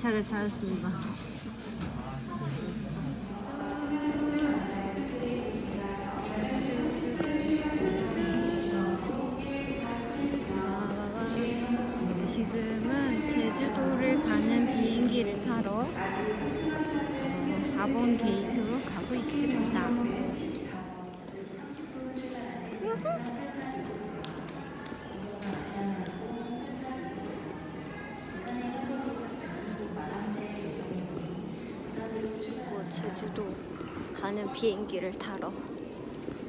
대차게 찾았습니다. 지금은 제주도를 가는 비행기를 타러 어, 4번 게이트로 가고 있습니다. 제주도 가는 비행기를 타러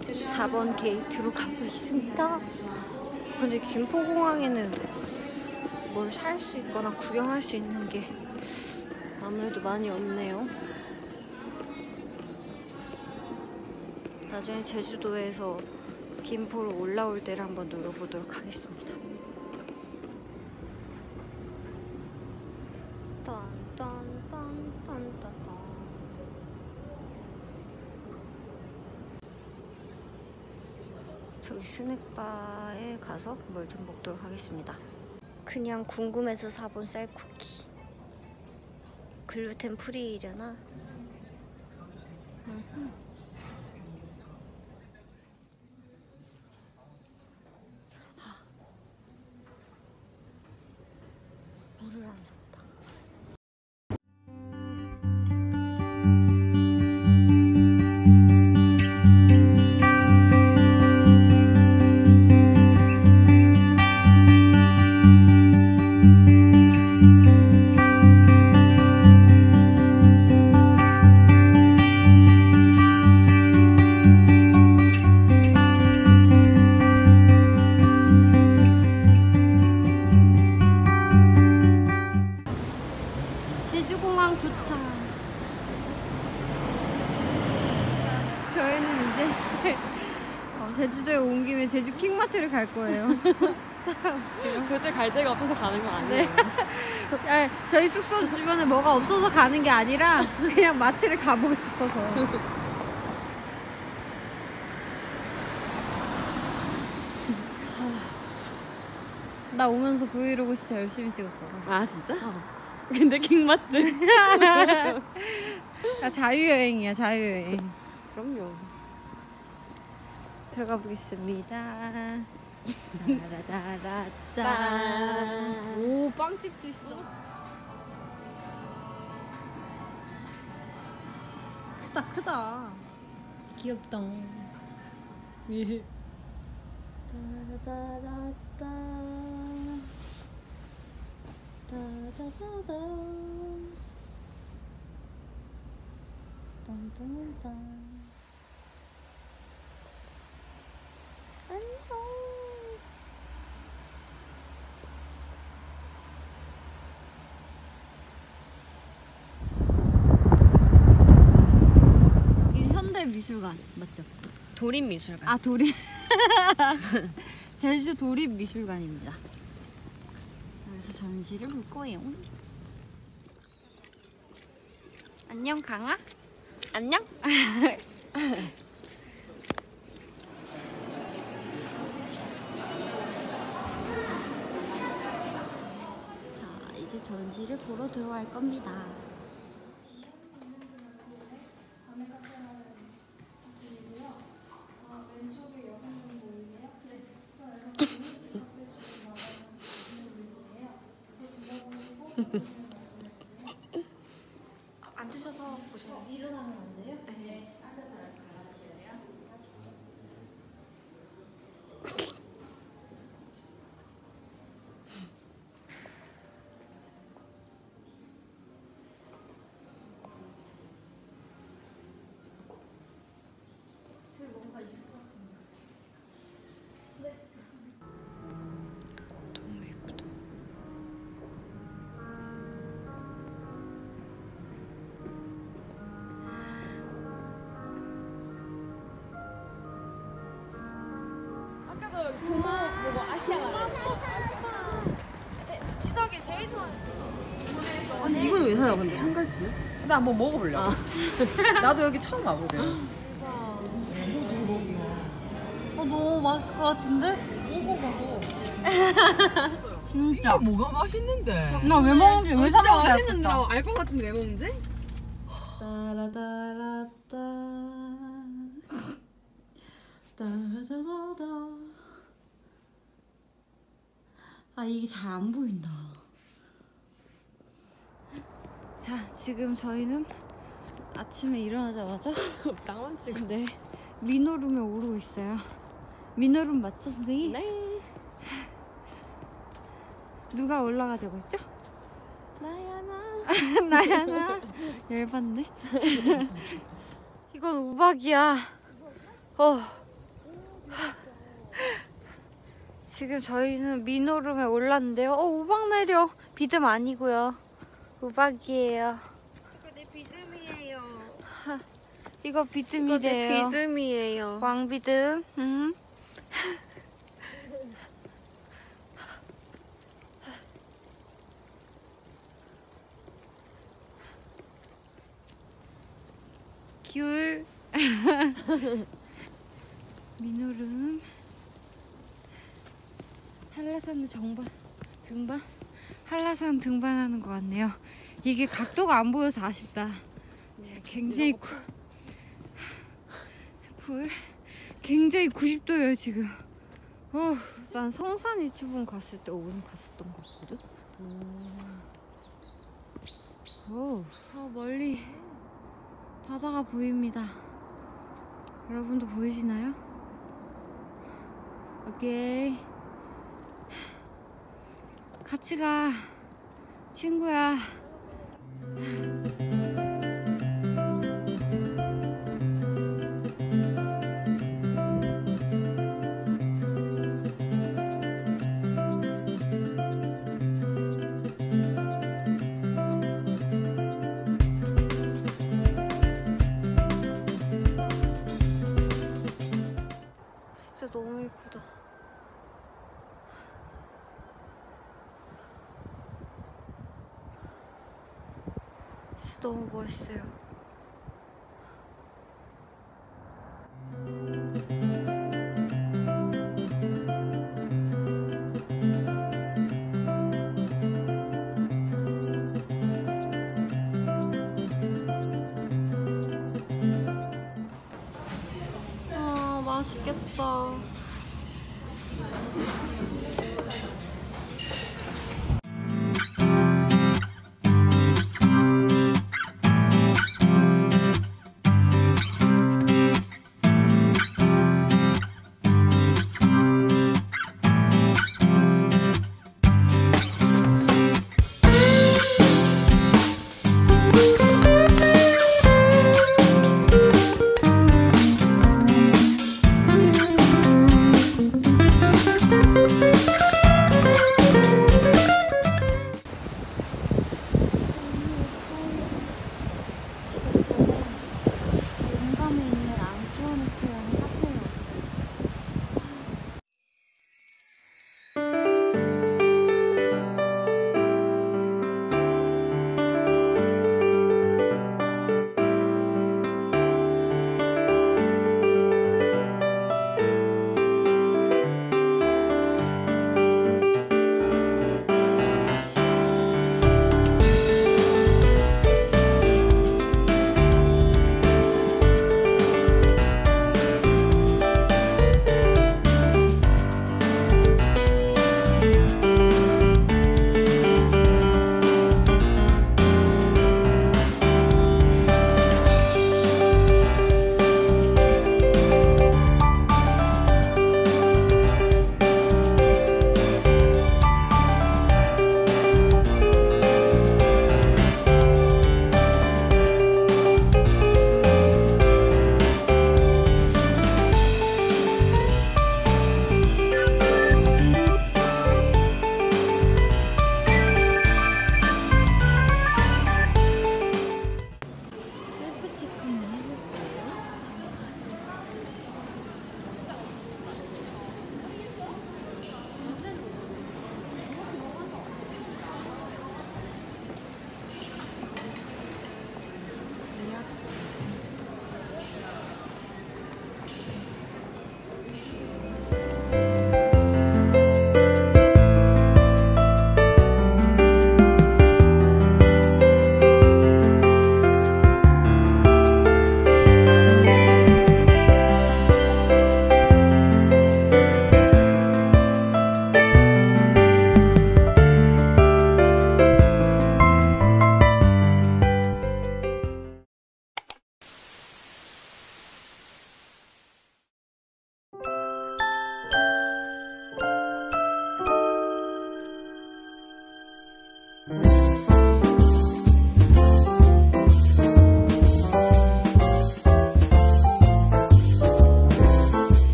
4번 게이트로 가고 있습니다. 근데 김포공항에는 뭘 살 수 있거나 구경할 수 있는 게 아무래도 많이 없네요. 나중에 제주도에서 김포로 올라올 때를 한번 노려보도록 하겠습니다. 딴딴딴딴딴딴 저기 스낵바에 가서 뭘 좀 먹도록 하겠습니다. 그냥 궁금해서 사본 쌀쿠키. 글루텐 프리이려나? 저희는 이제 어, 제주도에 온 김에 제주 킹마트를 갈 거예요. 그때 갈 데가 없어서 가는 거 아니에요? 네. 아, 저희 숙소 주변에 뭐가 없어서 가는 게 아니라 그냥 마트를 가보고 싶어서. 나 오면서 브이로그 진짜 열심히 찍었잖아. 아 진짜? 어. 근데 킹마트 야, 자유여행이야, 자유여행. 그럼요 들어가 보겠습니다. 따라라라따. 짠. 오, 빵집도 있어. 크다, 크다. 귀엽다. 예. 따라라라따. 따다다다. 딴딴딴. 안녕. 여기 현대 미술관 맞죠? 도립미술관 아 도립 제주 도립미술관입니다. 그래서 전시를 볼 거예요. 안녕 강아. 안녕? 자 이제 전시를 보러 들어갈 겁니다. 앉으셔서 보셔요. 일어나면 아까도 고모 보고 아시아 가래 지석이 제일 좋아하는 집. 아니 이건 왜 사요 근데 한 갈치는? 나 한번 먹어보려고. 나도 여기 처음 와보거든. 어 너무 맛있을 것 같은데? 먹어봐서. 진짜. 뭐가 맛있는데? 나 왜 먹는지 왜 사먹는지 맛있는데 알겠다. 알것 같은데 왜 먹는지? 따라따라따. 따라따라따. 아 이게 잘 안 보인다. 자 지금 저희는 아침에 일어나자마자 나만 지금. 네 미노룸에 오르고 있어요. 미노룸 맞죠 선생님? 네. 누가 올라가자고 했죠? 나야 나. 나야 나 열받네 이건 우박이야 어 지금 저희는 미노룸에 올랐는데요. 어 우박 내려. 비듬 아니고요. 우박이에요. 이거 내 비듬이에요. 이거 비듬이래요. 비듬이에요. 왕비듬. 음. 귤. 민오름 한라산을 정반 등반? 한라산 등반하는 것 같네요. 이게 각도가 안 보여서 아쉽다. 굉장히 구, 불? 굉장히 90도예요 지금. 어, 난 성산 이주분 갔을 때 오름 갔었던 것 같거든? 오, 저 멀리 바다가 보입니다. 여러분도 보이시나요? 오케이 같이 가. 친구야 너무 멋있어요.